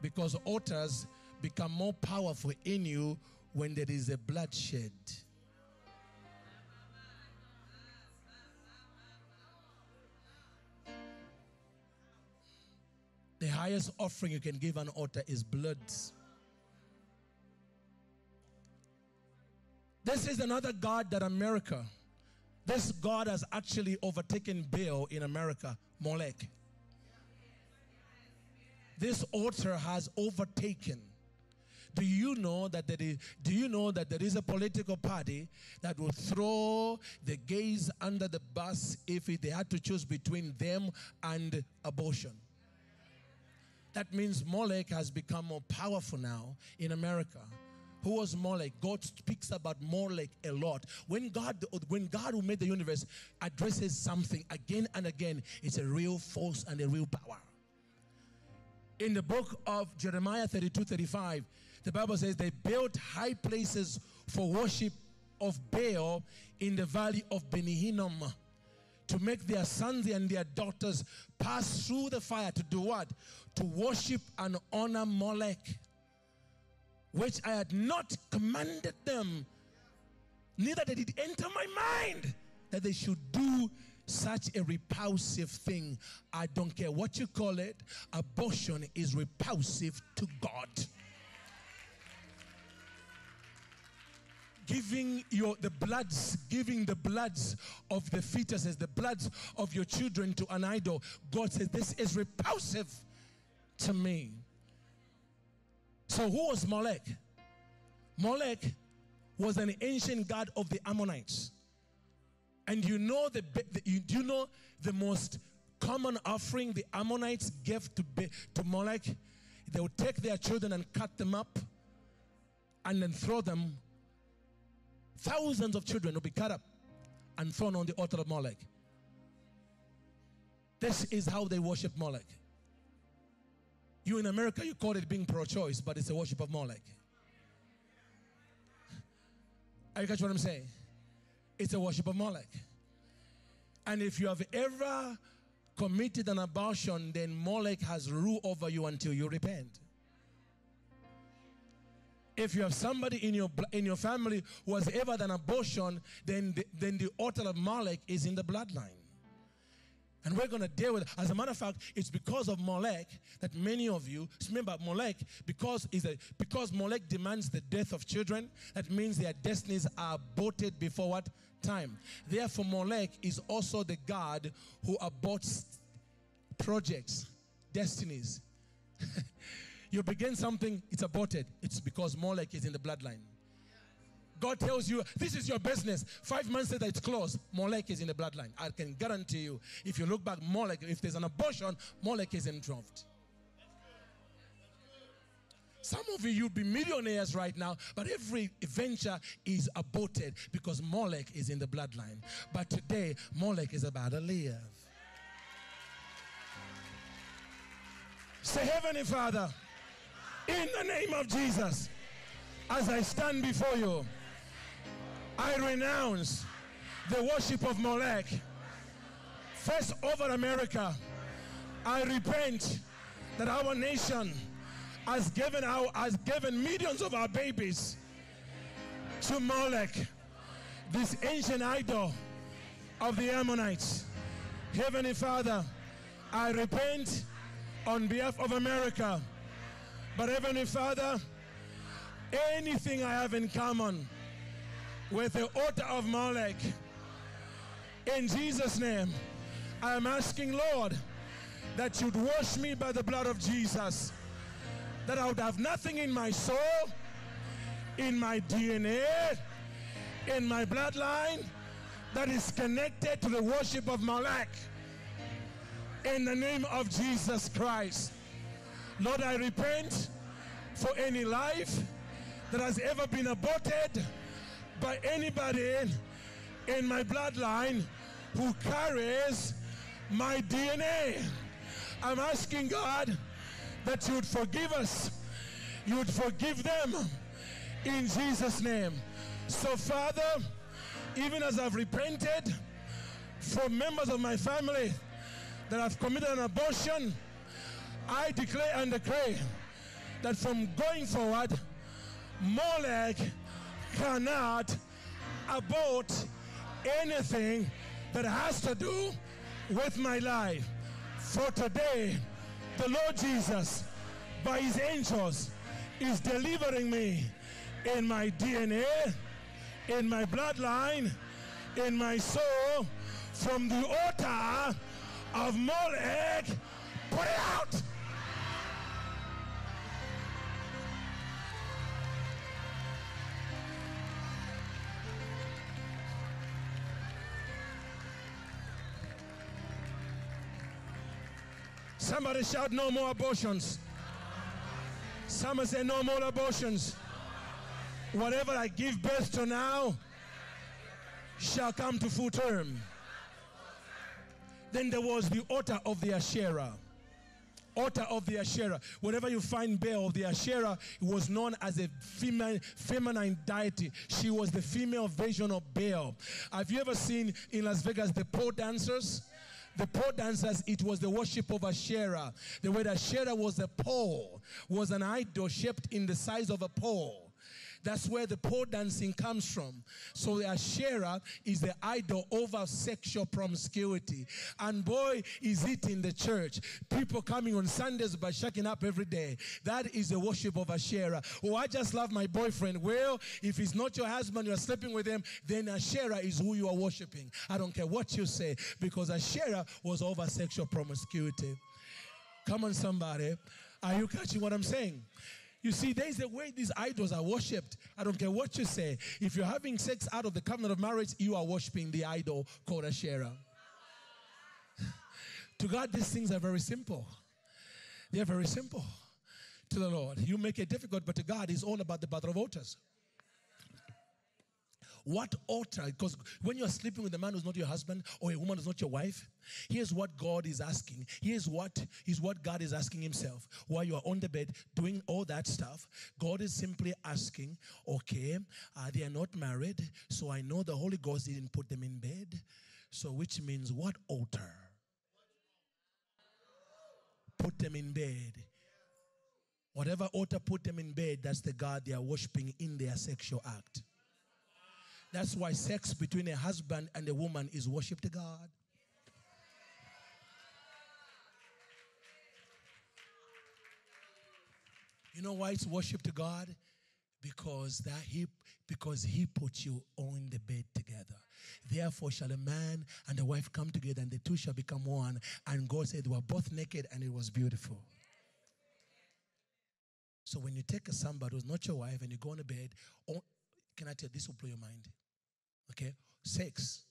Because altars become more powerful in you when there is a bloodshed. The highest offering you can give an altar is blood. This is another God that America, this God has actually overtaken Baal in America, Molech. This altar has overtaken. Do you know that there is, do you know that there is a political party that will throw the gays under the bus if they had to choose between them and abortion? That means Molech has become more powerful now in America. Who was Molech? God speaks about Molech a lot. When God, when God who made the universe addresses something again and again, it's a real force and a real power. In the book of Jeremiah 32 35, the Bible says they built high places for worship of Baal in the valley of Ben Hinnom to make their sons and their daughters pass through the fire to do what? To worship and honor Molech, which I had not commanded them, neither did it enter my mind that they should do such a repulsive thing. I don't care what you call it, abortion is repulsive to God. Giving your the bloods giving the bloods of the fetuses the bloods of your children to an idol. God says this is repulsive to me. So who was molech? Molech was an ancient god of the ammonites. And you know the, the you do you know the most common offering the ammonites gave to to molech? They would take their children and cut them up and then throw them. Thousands of children will be cut up and thrown on the altar of Molech. This is how they worship Molech. You in America, you call it being pro choice, but it's a worship of Molech. Are you catch what I'm saying? It's a worship of Molech. And if you have ever committed an abortion, then Molech has rule over you until you repent. If you have somebody in your in your family who has ever done an abortion, then the, then the altar of Molech is in the bloodline. And we're going to deal with it. As a matter of fact, it's because of Molech that many of you remember Molech because is a because Molech demands the death of children. That means their destinies are aborted before what time. Therefore, Molech is also the God who aborts projects, destinies. you begin something, it's aborted. It's because Molech is in the bloodline. God tells you, this is your business. Five months later, it's closed. Molech is in the bloodline. I can guarantee you, if you look back, Molech, if there's an abortion, Molech is involved. Some of you, you'd be millionaires right now, but every venture is aborted because Molech is in the bloodline. But today, Molech is about to live. Say, Heavenly Father, in the name of Jesus, as I stand before you, I renounce the worship of Molech. First over America, I repent that our nation has given our has given millions of our babies to Molech, this ancient idol of the Ammonites. Heavenly Father, I repent on behalf of America. But Heavenly Father, anything I have in common with the altar of Molech, in Jesus' name, I am asking, Lord, that you'd wash me by the blood of Jesus, that I would have nothing in my soul, in my DNA, in my bloodline that is connected to the worship of Molech. In the name of Jesus Christ. Lord, I repent for any life that has ever been aborted by anybody in my bloodline who carries my DNA. I'm asking God that you would forgive us. You would forgive them in Jesus' name. So, Father, even as I've repented for members of my family that have committed an abortion, I declare and decree that from going forward, Molech cannot abort anything that has to do with my life. For today, the Lord Jesus, by his angels, is delivering me in my DNA, in my bloodline, in my soul, from the altar of Molech. Put it out! Somebody shout, No more abortions. Somebody say, No more abortions. Whatever I give birth to now shall come to full term. Then there was the altar of the Asherah. Altar of the Asherah. Whenever you find Baal, of the Asherah it was known as a female, feminine deity. She was the female version of Baal. Have you ever seen in Las Vegas the pole dancers? The pole dancers, it was the worship of Asherah. The word Asherah was a pole, was an idol shaped in the size of a pole. That's where the pole dancing comes from. So the Asherah is the idol over sexual promiscuity. And boy, is it in the church. People coming on Sundays by shaking up every day. That is the worship of Asherah. Oh, I just love my boyfriend. Well, if he's not your husband, you're sleeping with him, then Asherah is who you are worshiping. I don't care what you say, because Asherah was over sexual promiscuity. Come on, somebody. Are you catching what I'm saying? You see, there's a way these idols are worshipped. I don't care what you say. If you're having sex out of the covenant of marriage, you are worshiping the idol called to God, these things are very simple. They're very simple. to the Lord. You make it difficult, but to God it's all about the battle of altars. What altar? Because when you're sleeping with a man who's not your husband or a woman who's not your wife, here's what God is asking. Here's what is what God is asking Himself while you are on the bed doing all that stuff. God is simply asking, okay, uh, they are not married, so I know the Holy Ghost didn't put them in bed. So, which means what altar? Put them in bed. Whatever altar put them in bed, that's the God they are worshiping in their sexual act. That's why sex between a husband and a woman is worship to God. You know why it's worship to God? Because that he because he put you on the bed together. Therefore shall a man and a wife come together and the two shall become one. And God said they were both naked and it was beautiful. So when you take a somebody who's not your wife and you go on the bed, oh, can I tell you, this will blow your mind? Okay? Sex,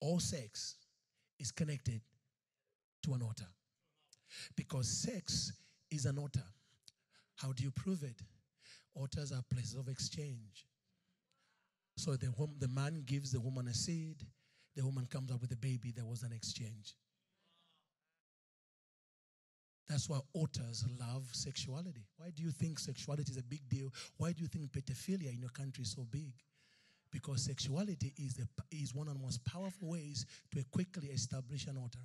all sex is connected to an altar. Because sex is an altar. How do you prove it? Altars are places of exchange. So the, the man gives the woman a seed, the woman comes up with a baby, there was an exchange. That's why altars love sexuality. Why do you think sexuality is a big deal? Why do you think pedophilia in your country is so big? Because sexuality is, the, is one of the most powerful ways to quickly establish an altar.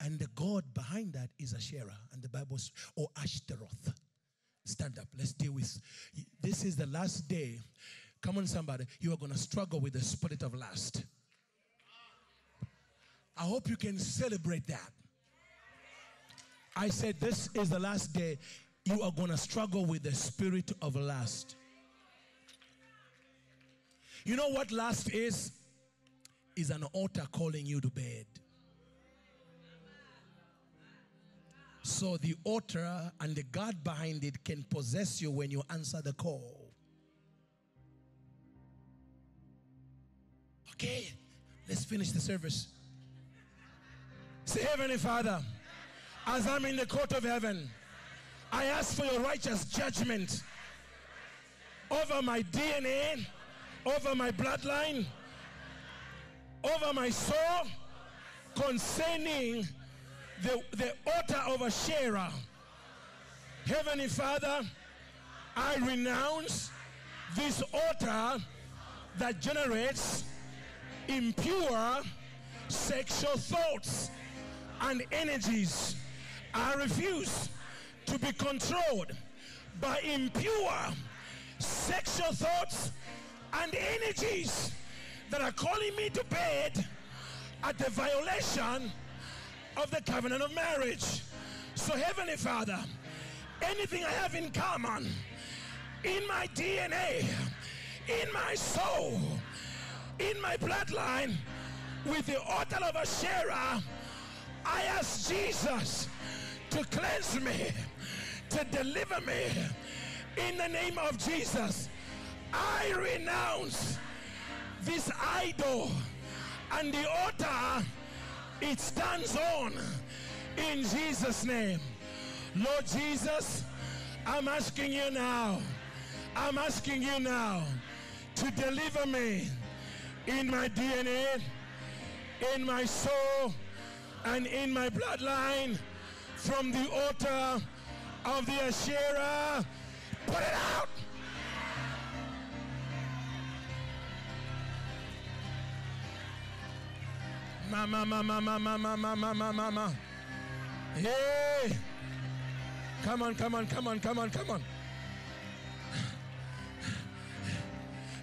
And the God behind that is Asherah, and the Bible, or Ashtaroth. Stand up. Let's deal with this. Is the last day. Come on, somebody. You are going to struggle with the spirit of lust. I hope you can celebrate that. I said, This is the last day. You are going to struggle with the spirit of lust. You know what lust is? Is an altar calling you to bed. So the altar and the God behind it can possess you when you answer the call. Okay, let's finish the service. Say, Heavenly Father, as I'm in the court of heaven, I ask for your righteous judgment over my DNA, over my bloodline, over my soul, concerning the, the altar of a Asherah. Heavenly Father, I renounce this altar that generates impure sexual thoughts and energies. I refuse to be controlled by impure sexual thoughts and energies that are calling me to bed at the violation of the covenant of marriage. So, Heavenly Father, anything I have in common in my DNA, in my soul, in my bloodline with the altar of Asherah, I ask Jesus to cleanse me, to deliver me. In the name of Jesus, I renounce this idol and the altar it stands on in Jesus' name. Lord Jesus, I'm asking you now, I'm asking you now to deliver me in my DNA, in my soul, and in my bloodline from the altar of the Asherah. Put it out! Mama, mama, mama, mama, mama, mama, mama. Hey! Come on, come on, come on, come on, come on.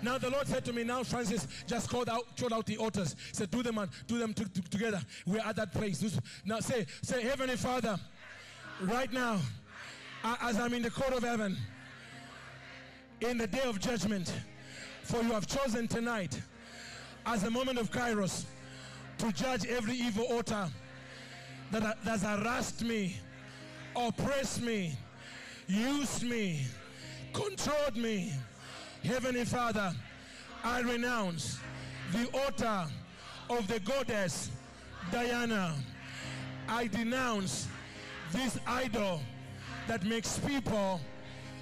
Now the Lord said to me, now Francis, just called out, called out the altars. He said, do them and do them to, to, together. We're at that place. Now say, say, Heavenly Father, right now, as I'm in the court of heaven, in the day of judgment, for you have chosen tonight as the moment of Kairos to judge every evil altar that has harassed me, oppressed me, used me, controlled me. Heavenly Father, I renounce the altar of the goddess Diana. I denounce this idol that makes people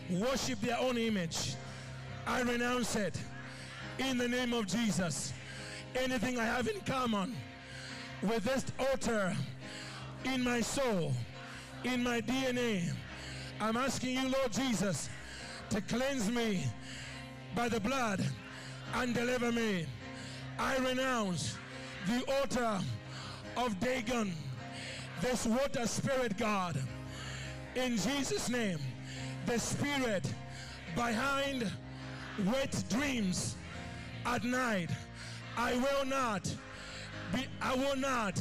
worship their own image. I renounce it in the name of Jesus. Anything I have in common with this altar in my soul, in my DNA, I'm asking you, Lord Jesus, to cleanse me by the blood and deliver me. I renounce the altar of Dagon, this water spirit God. In Jesus' name, the spirit behind wet dreams at night. I will not be I will not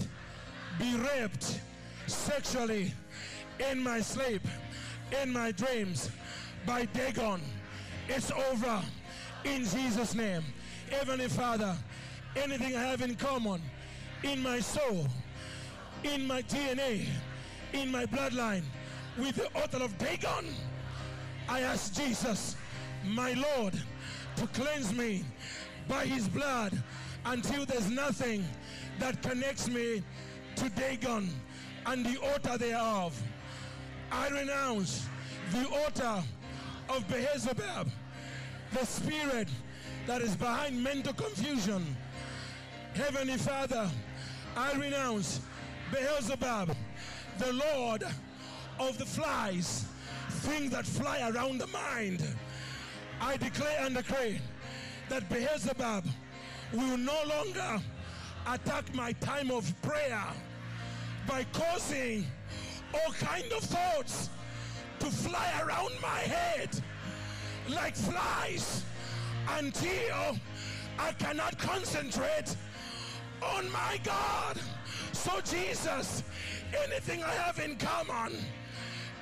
be raped sexually in my sleep, in my dreams by Dagon. It's over in Jesus' name. Heavenly Father, anything I have in common in my soul, in my DNA, in my bloodline with the altar of Dagon, I ask Jesus, my Lord, to cleanse me by his blood until there's nothing that connects me to Dagon and the altar thereof. I renounce the altar of Beelzebub, the spirit that is behind mental confusion. Heavenly Father, I renounce Beelzebub, the Lord of the flies, things that fly around the mind. I declare and decree that Beelzebub will no longer attack my time of prayer by causing all kind of thoughts to fly around my head like flies until I cannot concentrate on my God. So Jesus, anything I have in common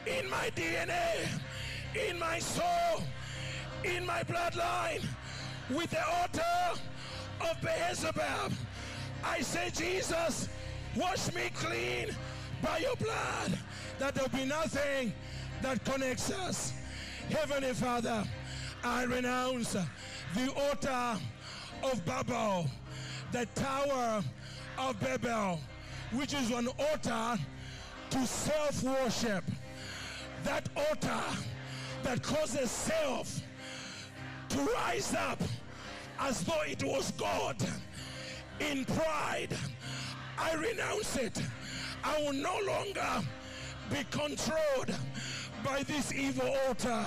in my DNA, in my soul, in my bloodline, with the altar of Beelzebub, I say, Jesus, wash me clean by your blood, that there'll be nothing that connects us. Heavenly Father, I renounce the altar of Babel, the tower of Babel, which is an altar to self-worship. That altar that causes self to rise up as though it was God in pride. I renounce it. I will no longer be controlled by this evil altar.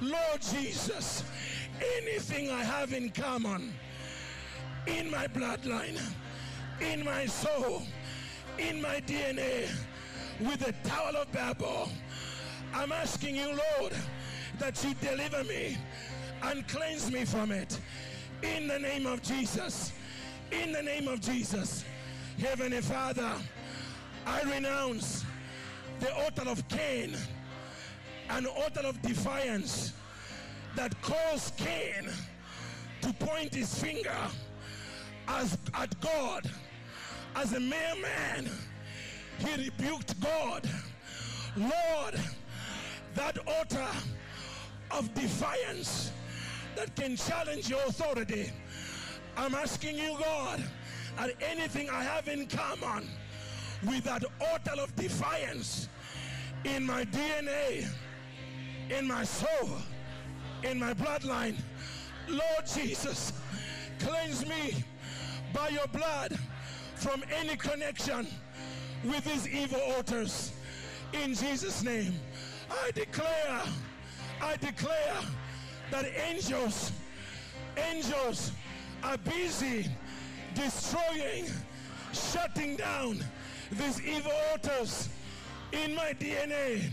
Lord Jesus, anything I have in common in my bloodline, in my soul, in my DNA with the Tower of Babel, I'm asking you, Lord, that you deliver me and cleanse me from it. In the name of Jesus. In the name of Jesus. Heavenly Father, I renounce the altar of Cain, an altar of defiance that caused Cain to point his finger as at God. As a mere man, he rebuked God. Lord, that altar of defiance that can challenge your authority. I'm asking you, God, that anything I have in common with that altar of defiance in my DNA, in my soul, in my bloodline, Lord Jesus, cleanse me by your blood from any connection with these evil altars. In Jesus' name, I declare, I declare that angels, angels are busy destroying, shutting down these evil altars in my DNA,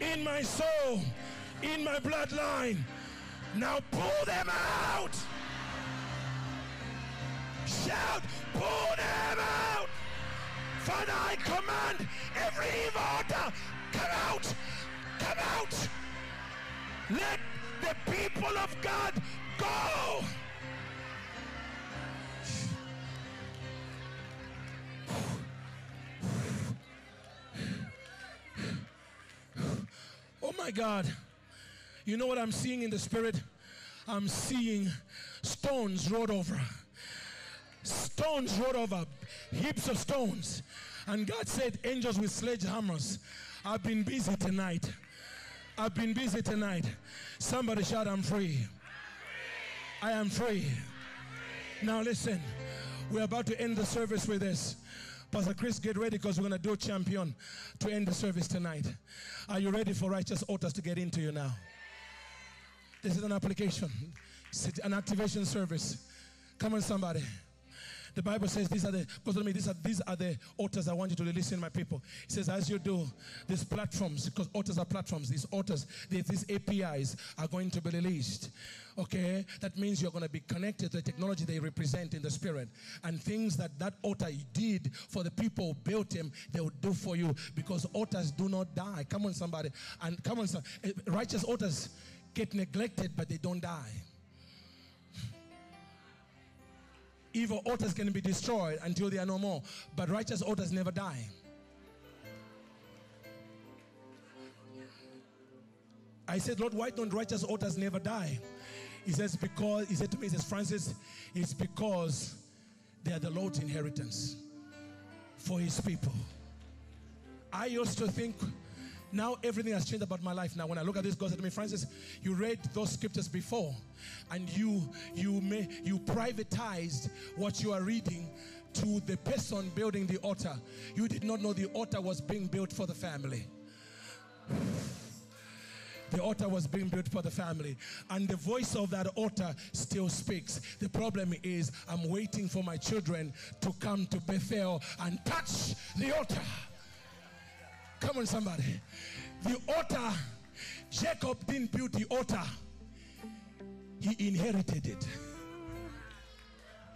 in my soul, in my bloodline. Now pull them out. Shout, pull them out. Father, I command every evil altar, come out, come out. Let the people of God go. Oh my God. You know what I'm seeing in the spirit? I'm seeing stones rolled over. stones rolled over, heaps of stones. And God said, angels with sledgehammers. I've been busy tonight. I've been busy tonight. Somebody shout, I'm free. I am free. Now listen, we're about to end the service with this. Pastor Chris, get ready because we're going to do champion to end the service tonight. Are you ready for righteous altars to get into you now? This is an application, an activation service. Come on, somebody. The Bible says these are the because me these are these are the altars I want you to listen, my people. It says as you do these platforms, because altars are platforms, these altars, these, these APIs are going to be released. Okay, that means you're going to be connected to the technology they represent in the spirit, and things that that altar did for the people who built him, they will do for you because altars do not die. Come on, somebody, and come on, eh, righteous altars get neglected, but they don't die. Evil altars can be destroyed until they are no more, but righteous altars never die. I said, Lord, why don't righteous altars never die? He says, because, he said to me, he says, Francis, it's because they are the Lord's inheritance for his people. I used to think now everything has changed about my life. Now, when I look at this, God said to me, Francis, you read those scriptures before, and you you may you privatized what you are reading to the person building the altar. You did not know the altar was being built for the family. The altar was being built for the family. And the voice of that altar still speaks. The problem is, I'm waiting for my children to come to Bethel and touch the altar. Come on, somebody. The altar, Jacob didn't build the altar, he inherited it.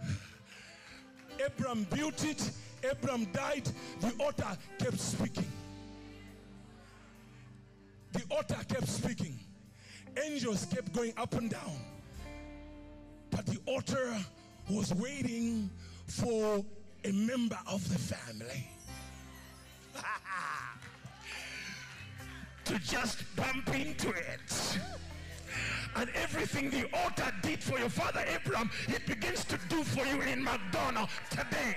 Abraham built it, Abraham died, the altar kept speaking. The altar kept speaking. Angels kept going up and down. But the altar was waiting for a member of the family. To just bump into it. And everything the altar did for your father Abraham, it begins to do for you in McDonald's today.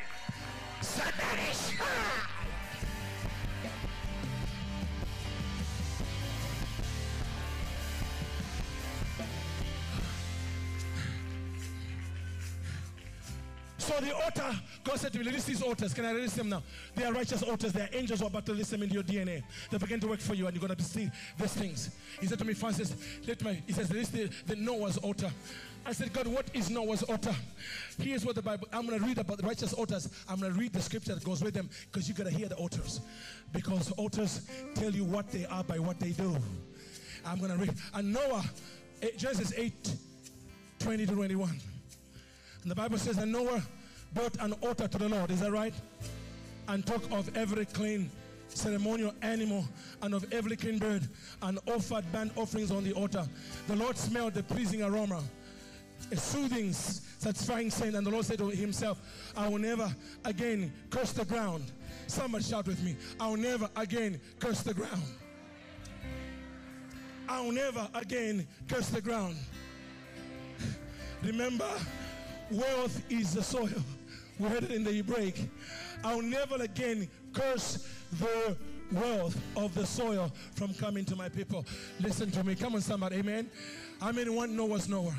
So So the altar, God said to me, release these altars. Can I release them now? They are righteous altars. They are angels who are about to release them into your DNA. They begin to work for you and you're going to see these things. He said to me, Francis, let me, he says, release the, the Noah's altar. I said, God, what is Noah's altar? Here's what the Bible, I'm going to read about the righteous altars. I'm going to read the scripture that goes with them because you got to hear the altars. Because altars tell you what they are by what they do. I'm going to read. And Noah, eh, Genesis 8, 20 to 21. And the Bible says that Noah built an altar to the Lord. Is that right? And took of every clean ceremonial animal and of every clean bird and offered burnt offerings on the altar. The Lord smelled the pleasing aroma, a soothing, satisfying scent. And the Lord said to himself, I will never again curse the ground. Somebody shout with me. I will never again curse the ground. I will never again curse the ground. Remember, Wealth is the soil. We heard it in the Hebraic. I'll never again curse the wealth of the soil from coming to my people. Listen to me. Come on, somebody. Amen. How many want Noah's Noah?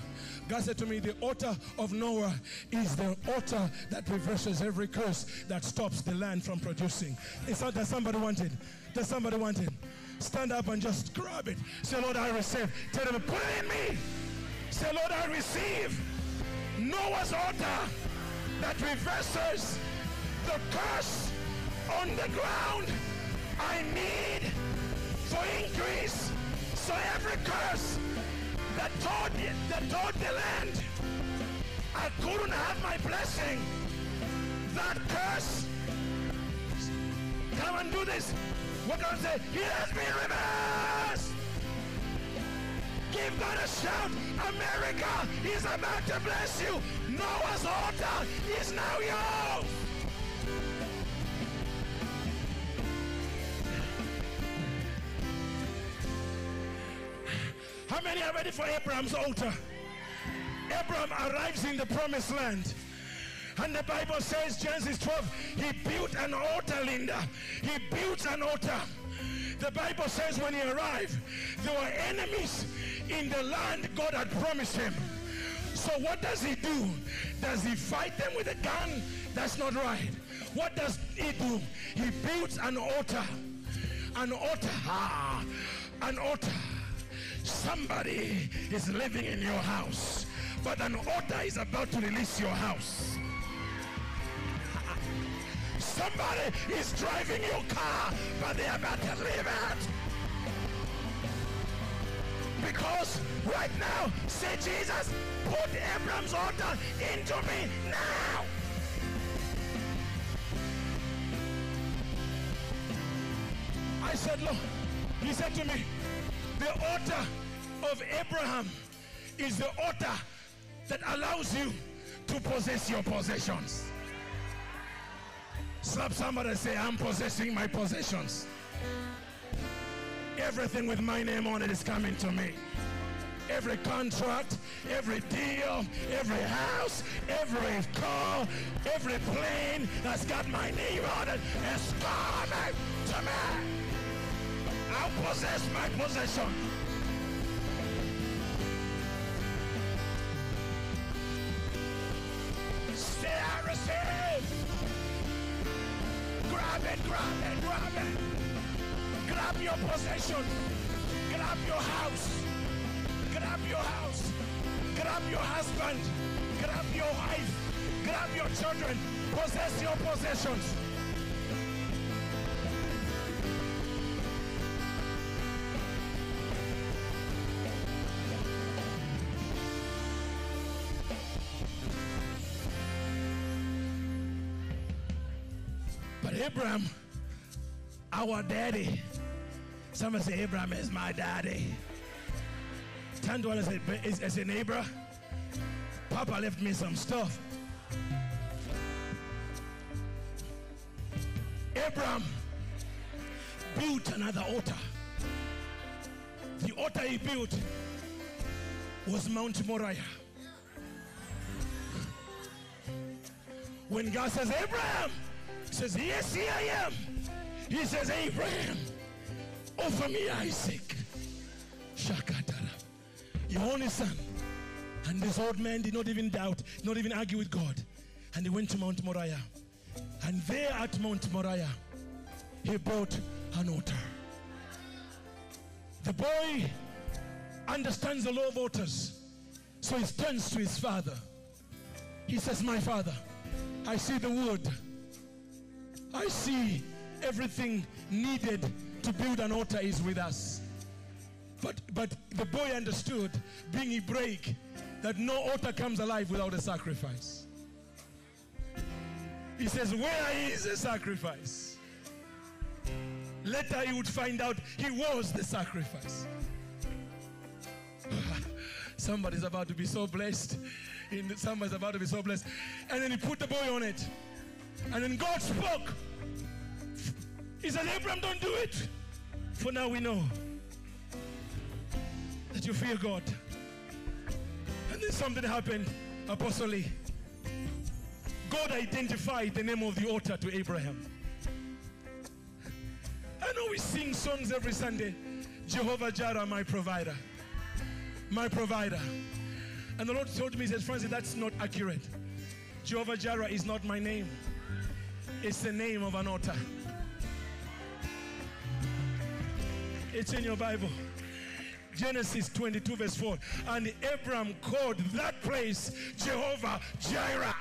God said to me, the altar of Noah is the altar that reverses every curse that stops the land from producing. Is that, that somebody wanted? Does somebody want it? Stand up and just grab it. Say, Lord, I receive. Tell them, put it in me. Say, Lord, I receive. Noah's altar that reverses the curse on the ground. I need for increase. So every curse that taught, that taught the land, I couldn't have my blessing. That curse, come and do this. What I say? It has been reversed. Give God a shout. America is about to bless you. Noah's altar is now yours. How many are ready for Abraham's altar? Abraham arrives in the promised land. And the Bible says, Genesis 12, he built an altar, Linda. He built an altar. The Bible says when he arrived, there were enemies in the land God had promised him. So what does he do? Does he fight them with a gun? That's not right. What does he do? He builds an altar. An altar. Ah, an altar. Somebody is living in your house, but an altar is about to release your house. Somebody is driving your car, but they're about to leave it. Because right now, say Jesus, put Abraham's order into me now. I said, Lord, he said to me, the order of Abraham is the order that allows you to possess your possessions. Slap somebody and say, I'm possessing my possessions. Everything with my name on it is coming to me. Every contract, every deal, every house, every car, every plane that's got my name on it is coming to me. I'll possess my possession. Say I receive. Grab it, grab it, grab it. Grab your possession. Grab your house. Grab your house. Grab your husband. Grab your wife. Grab your children. Possess your possessions. But Abraham, our daddy, someone say Abraham is my daddy. Turn to one and say, "Is- as a neighbor, Papa left me some stuff. Abraham built another altar. The altar he built was Mount Moriah. When God says, Abraham, he says, Yes, here I am. He says, Abraham, offer me Isaac. Shakatara. Your only son. And this old man did not even doubt, not even argue with God. And he went to Mount Moriah. And there at Mount Moriah, he built an altar. The boy understands the law of altars. So he turns to his father. He says, My father, I see the wood. I see everything needed to build an altar is with us. But but the boy understood, being Hebraic, that no altar comes alive without a sacrifice. He says, Where is the sacrifice? Later he would find out he was the sacrifice. Somebody's about to be so blessed. In- Somebody's about to be so blessed. And then he put the boy on it. And then God spoke. He said, Abraham, don't do it. For now we know that you fear God. And then something happened, Apostle Lee. God identified the name of the altar to Abraham. I know we sing songs every Sunday. Jehovah Jireh, my provider. My provider. And the Lord told me, He said, Francis, that's not accurate. Jehovah Jireh is not my name. It's the name of an altar. It's in your Bible. Genesis 22, verse 4. And Abram called that place Jehovah Jireh.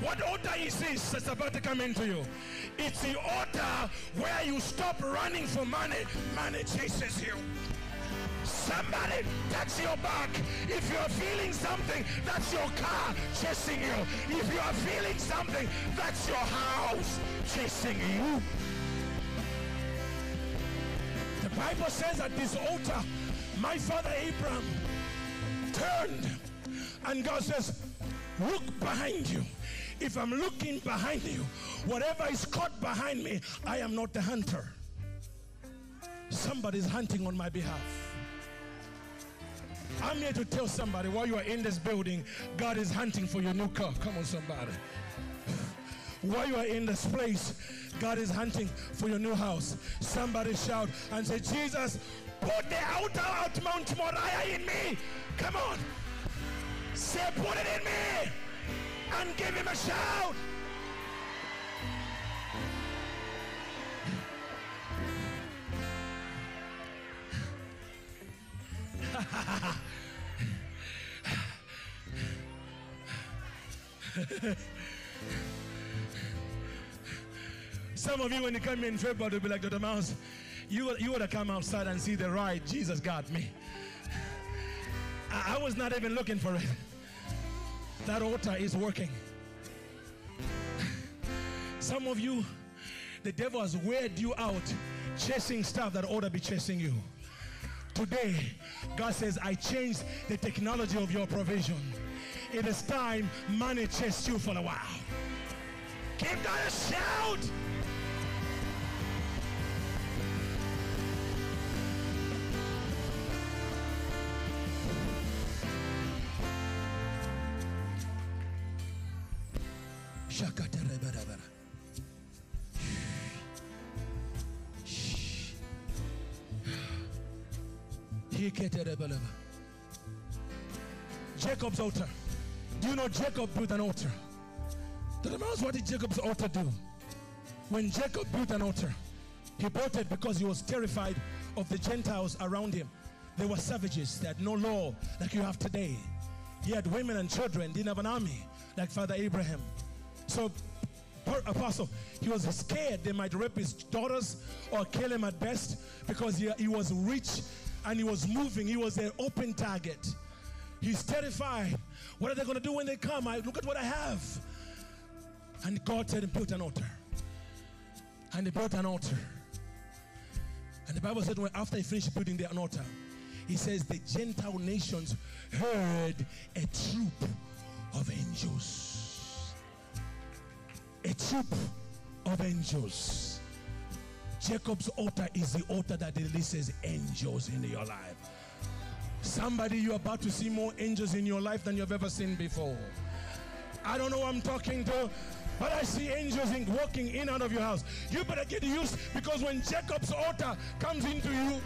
What altar is this that's about to come into you? It's the altar where you stop running for money. Money chases you. Somebody touch your back. If you are feeling something, that's your car chasing you. If you are feeling something, that's your house chasing you. Bible says at this altar, my father Abraham turned and God says, look behind you. If I'm looking behind you, whatever is caught behind me, I am not the hunter. Somebody's hunting on my behalf. I'm here to tell somebody while you are in this building, God is hunting for your new car. Come on, somebody. While you are in this place, God is hunting for your new house. Somebody shout and say, Jesus, put the outer out Mount Moriah in me. Come on. Say, put it in me. And give him a shout. Some of you, when you come in February, will be like, Dr. Myles, you, you would have come outside and see the ride Jesus got me. I, I was not even looking for it. That altar is working. Some of you, the devil has weird you out chasing stuff that ought to be chasing you. Today, God says, I changed the technology of your provision. It is time money chased you for a while. Give God a shout. Jacob's altar. Do you know Jacob built an altar? The remember what did Jacob's altar do? When Jacob built an altar, he built it because he was terrified of the Gentiles around him. They were savages. They had no law like you have today. He had women and children, didn't have an army like Father Abraham. So, apostle, he was scared they might rape his daughters or kill him at best because he, he was rich and he was moving. He was an open target. He's terrified. What are they going to do when they come? I look at what I have. And God said, built an altar. And he built an altar. And the Bible said, when after he finished building the altar, he says the Gentile nations heard a troop of angels. A troop of angels. Jacob's altar is the altar that releases angels into your life. Somebody, you're about to see more angels in your life than you've ever seen before. I don't know I'm talking to, but I see angels in, walking in out of your house. You better get used because when Jacob's altar comes into you,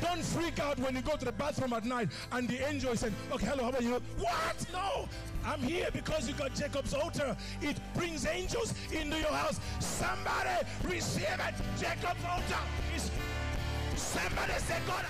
don't freak out when you go to the bathroom at night and the angel is saying, Okay, hello, how about you? What? No, I'm here because you got Jacob's altar. It brings angels into your house. Somebody receive it. Jacob's altar. Somebody say, God.